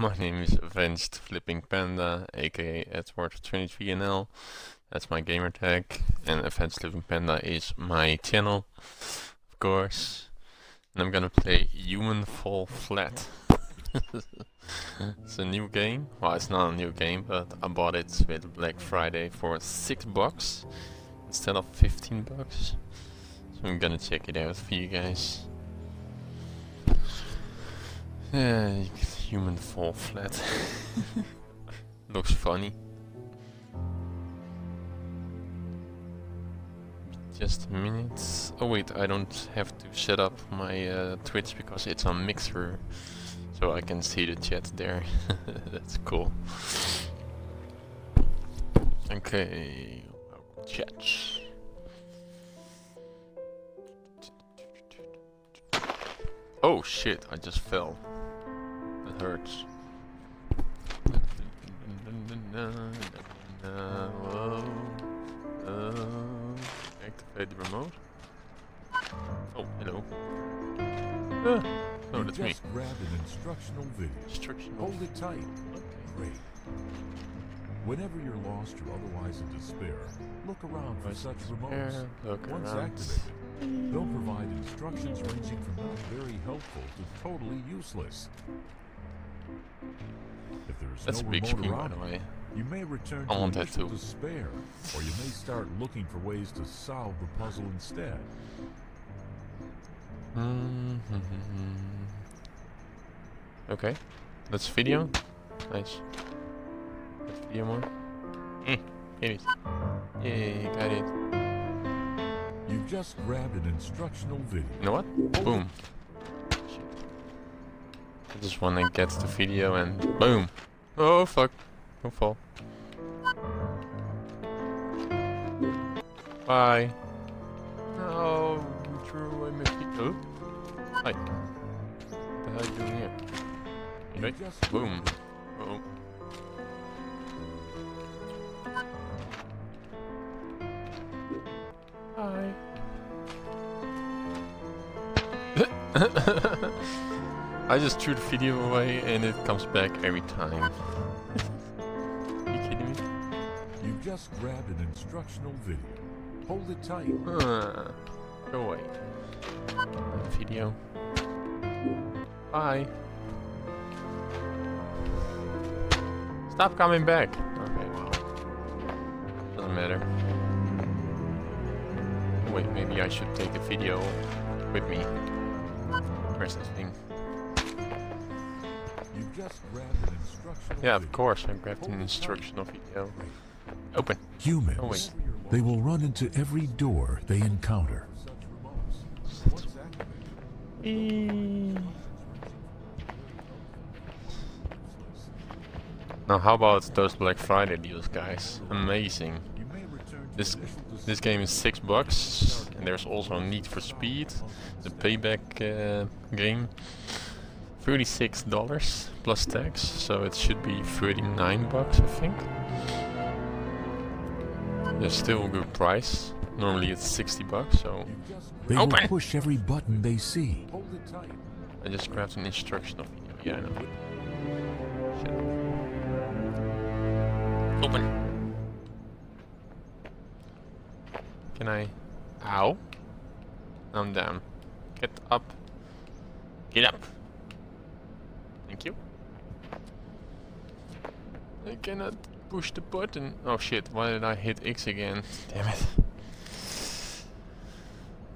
My name is Avenged Flipping Panda, aka Edward23NL. That's my gamer tag. And Avenged Flipping Panda is my channel, of course. And I'm gonna play Human Fall Flat. it's a new game. Well, it's not a new game, but I bought it with Black Friday for 6 bucks instead of 15 bucks. So I'm gonna check it out for you guys. Yeah, human fall flat. Looks funny. Just a minute. Oh wait, I don't have to set up my uh, Twitch because it's on Mixer. So I can see the chat there. That's cool. Okay, chat. Oh shit, I just fell hurts. activate the remote. Oh, hello. Ah, oh, that's me. grab an instructional video. Instructional. Hold it tight. Okay. Great. Whenever you're lost or otherwise in despair, look around for such remotes. Once around. activated, they'll provide instructions ranging from not very helpful to totally useless. If there's That's no a big screen, by the way. you may return I to want that too. despair, or you may start looking for ways to solve the puzzle instead. Okay, that's video. Nice. That's video more. Eh, hit it. Yay, got it. You've just grabbed an instructional video. You know what? Boom. Just wanna get the video and boom. Oh fuck. Don't fall. Bye. No, you threw away my. Oh. Hi. What the hell are you doing here? You Right? just Boom. Oh. Hi. I just threw the video away and it comes back every time. you kidding me? You've just grabbed an instructional video. Hold it tight. Uh, go away. Video. Bye. Stop coming back. Okay, well. Doesn't matter. Wait, maybe I should take the video with me. Where's this thing? Yeah, of course, I grabbed an instructional video. Open. Humans. Oh. They will run into every door they encounter. Now how about those Black Friday deals, guys? Amazing. you may return to This this game is six bucks, and there's also Need for Speed, the payback uh, game. Thirty-six dollars plus tax, so it should be thirty-nine bucks, I think. It's still a good price. Normally it's sixty bucks, so just Open. They will push every button they see. Hold it tight. I just grabbed an instructional video. Yeah, I know. Shit. Open. Can I? Ow. I'm down. Get up. Get up. Thank you. I cannot push the button. Oh shit, why did I hit X again? Damn it.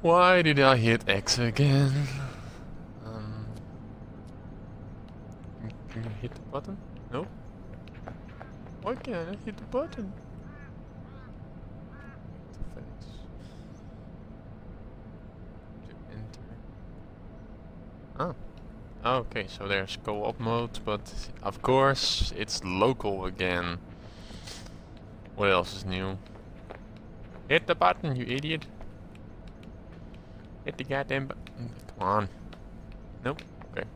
Why did I hit X again? Um, can you hit the button? No? Why can't I hit the button? Thanks. To enter. Oh. Okay, so there's co-op mode, but of course it's local again. What else is new? Hit the button, you idiot! Hit the goddamn button. Come on. Nope. Okay.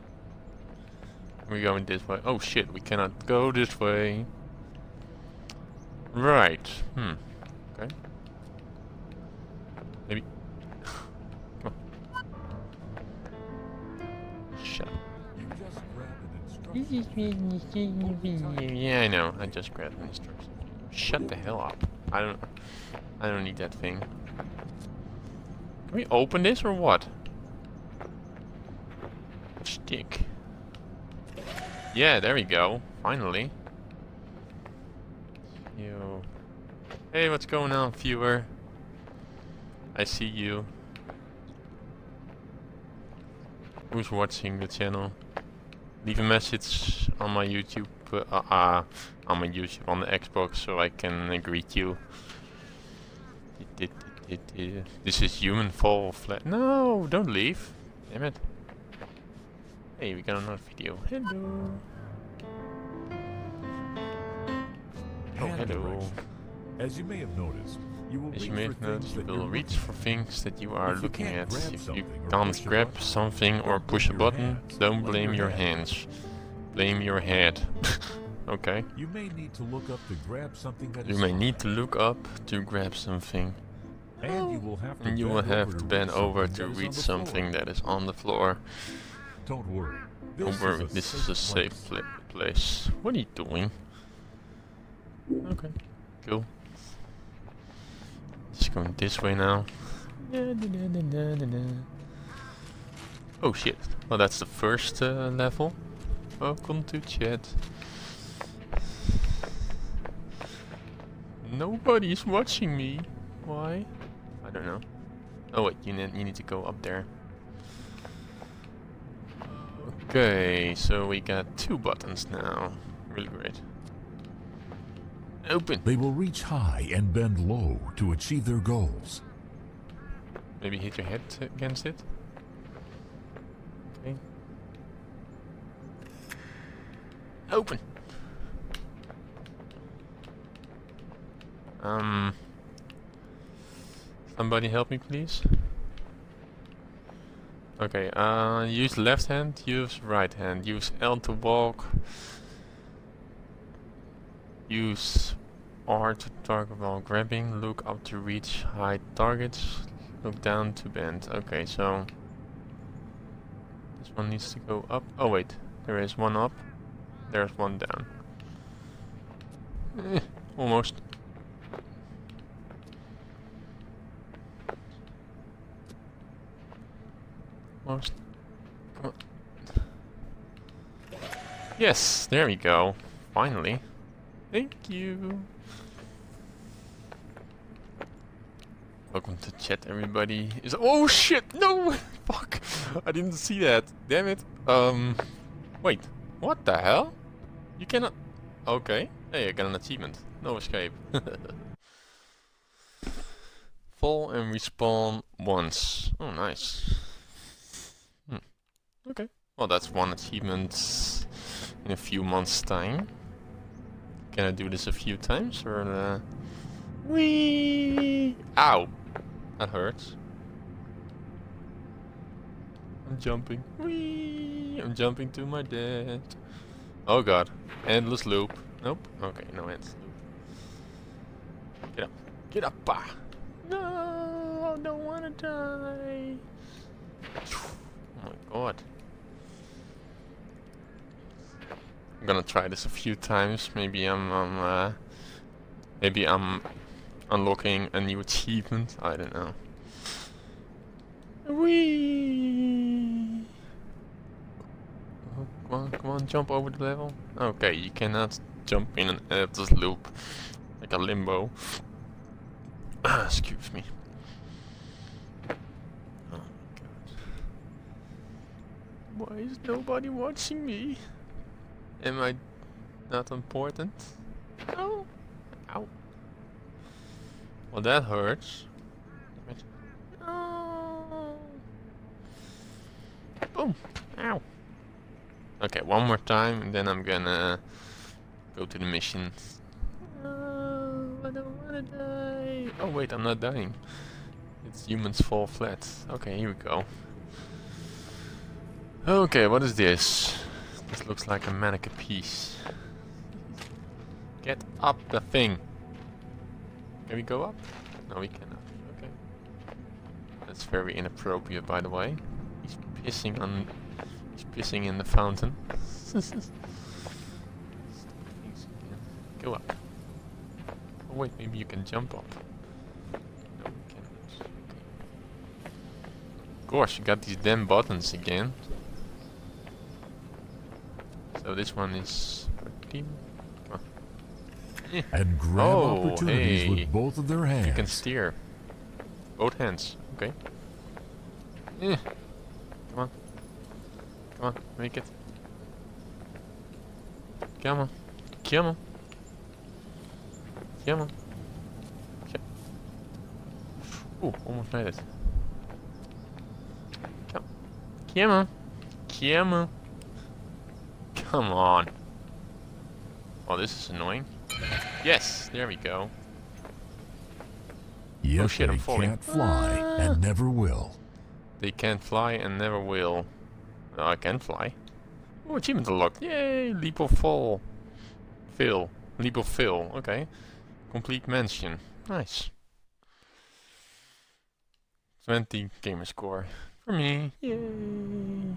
We're going this way. Oh shit, we cannot go this way. Right. Hmm. Okay. Yeah, I know. I just grabbed an instruction. Shut the hell up. I don't. I don't need that thing. Can we open this or what? Stick. Yeah, there we go. Finally. You. Hey, what's going on, viewer? I see you. Who's watching the channel? Leave a message on my YouTube, uh, uh, on my YouTube, on the Xbox, so I can uh, greet you. It, it, it, This is human fall flat. No, don't leave. Damn it. Hey, we got another video. Hello. Oh, hello. As you may have noticed, As you reach may for have noticed, you will reach for things that you are looking at. If you can't grab something or push a button, don't blame your hands. Blame your head. okay. You may need to look up to grab something that You may need to look up to grab something. and you will have to bend have over to reach bend over something to that is on reach the something floor. that is on the floor. Don't worry. This Don't worry, is a this is a safe safe place. place. What are you doing? Okay, cool. Going this way now. Oh shit. Well, that's the first uh, level. Welcome to chat. Nobody's watching me. Why? I don't know. Oh wait, you you need to go up there. Okay, so we got two buttons now. Really great. Open. They will reach high and bend low to achieve their goals. Maybe hit your head against it. Okay. Open. Um. Somebody help me, please. Okay. Uh, use left hand. Use right hand. Use L to walk. Use R to target while grabbing. Look up to reach high targets. Look down to bend. Okay, so this one needs to go up. Oh wait, there is one up. There's one down. Eh, almost. Almost. Yes, there we go. Finally. Thank you. Welcome to chat, everybody. Is oh shit! No, fuck! I didn't see that. Damn it. Um, wait. What the hell? You cannot. Okay. Hey, I got an achievement. No escape. Fall and respawn once. Oh, nice. Hmm. Okay. Well, that's one achievement in a few months' time. Can I do this a few times or? Uh... Wee! Ow! That hurts. I'm jumping. Wee! I'm jumping to my death. Oh god. Endless loop. Nope. Okay, no endless loop. Get up. Get up! Ah. No! I don't wanna die! Oh my god. I'm gonna try this a few times. Maybe I'm, uh, maybe I'm unlocking a new achievement. I don't know. Whee! Oh, come on, come on, jump over the level. Okay, you cannot jump in an endless loop like a limbo. Excuse me. Oh my god. Why is nobody watching me? Am I not important? Oh. Ow. Well, that hurts. Oh. Boom. Ow. Okay, one more time, and then I'm gonna go to the mission. No, I don't wanna die. Oh wait, I'm not dying. It's humans fall flat. Okay, here we go. Okay, what is this? This looks like a Manneken Pis. Get up the thing. Can we go up? No, we cannot. Okay. That's very inappropriate, by the way. He's pissing on He's pissing in the fountain. Go up. Oh wait, maybe you can jump up. No, we can't. Okay. Course, you got these damn buttons again. So this one is team. And grab Oh, opportunities hey. with both of their hands. You can steer. Both hands. Okay. Eh. Come on. Come on, make it. Come on. Come on. Come on. Oeh, almost made it. Come. Come on. Come on. Come on. Oh, this is annoying. Yes, there we go. Yes, Oh, shit, I'm falling. can't fly and ah. never will. They can't fly and never will. No, I can fly. Oh, achievement unlocked. Yay! Leap of fall. Fill. Leap of fill. Okay. Complete mansion. Nice. 20 gamer score. For me. Yay!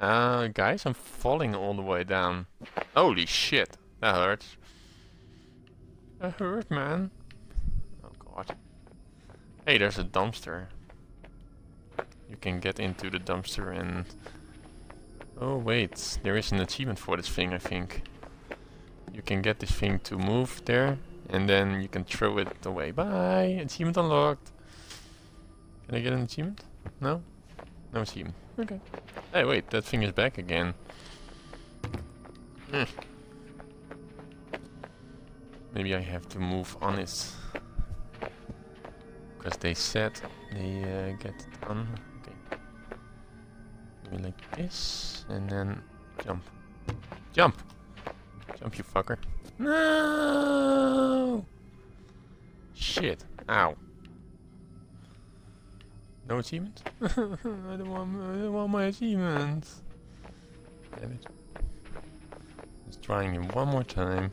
Uh, guys, I'm falling all the way down. Holy shit. That hurts. That hurt, man. Oh god. Hey, there's a dumpster. You can get into the dumpster and... Oh wait, there is an achievement for this thing, I think. You can get this thing to move there, and then you can throw it away. Bye! Achievement unlocked! Can I get an achievement? No? No achievement. Okay. Hey wait, that thing is back again. Hmm. Maybe I have to move on it. Because they said they uh, get it done. Okay. Maybe like this, and then jump. Jump! Jump, you fucker. No! Shit. Ow. No achievements? I don't want I don't want my achievements. Damn it. Just trying it one more time.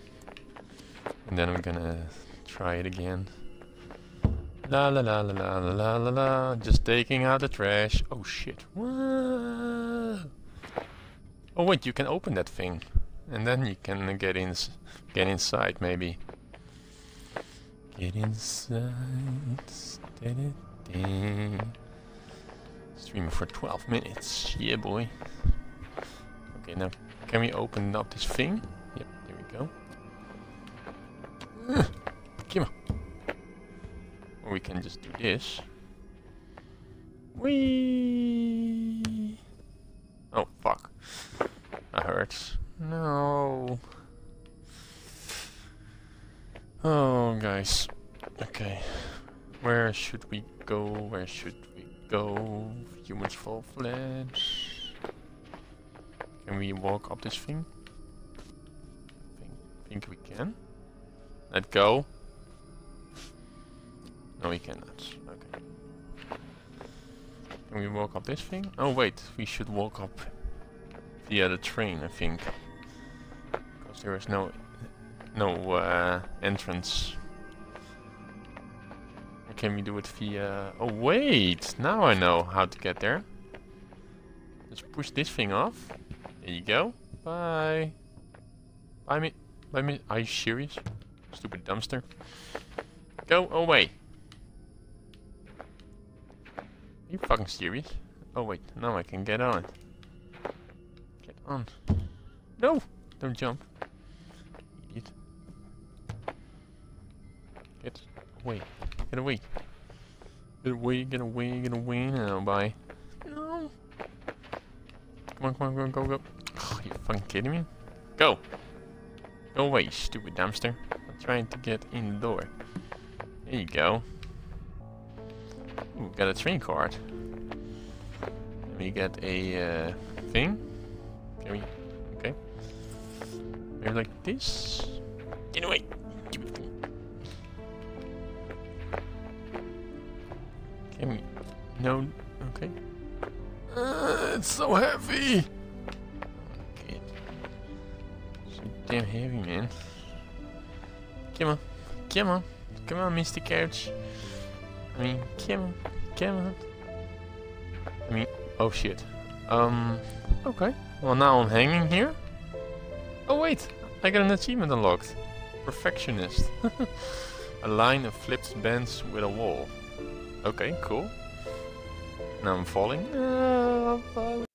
And then I'm gonna try it again. La la la la la la la la Just taking out the trash. Oh shit. Oh wait, you can open that thing. And then you can get in get inside maybe. Get inside. Da. Streaming for 12 minutes. Yeah, boy. Okay, now can we open up this thing? Yep, there we go. Come on. Or we can just do this. Whee! Oh, fuck. That hurts. No. Oh, guys. Okay. Where should we go? Where should we go? Humans fall flesh. Can we walk up this thing? Think, think we can? Let go. No, we cannot. Okay. Can we walk up this thing? Oh wait, we should walk up via the train, I think. Because there is no no uh, entrance. Can we do it via... Oh wait! Now I know how to get there. Let's push this thing off. There you go. Bye. Bye me. Bye me. Are you serious? Stupid dumpster. Go away. Are you fucking serious? Oh wait, now I can get on. Get on. No! Don't jump. Get away. Get away. Get away, get away, get away now, bye. No! Come on, come on, come on, go, go. Oh, you fucking kidding me? Go! Go away, you stupid dumpster. I'm trying to get in the door. There you go. Ooh, got a train card. We get a uh, thing? Can we? Okay. Maybe like this? Can we? No. Okay. Uh, it's so heavy! Okay. So damn heavy, man. Come on. Come on. Come on, Mr. Couch. I mean, come on. Come on. I mean, oh shit. Um, okay. Well, now I'm hanging here. Oh wait, I got an achievement unlocked. Perfectionist. Align a flipped bench with a wall. Okay, cool. Now I'm falling. Uh,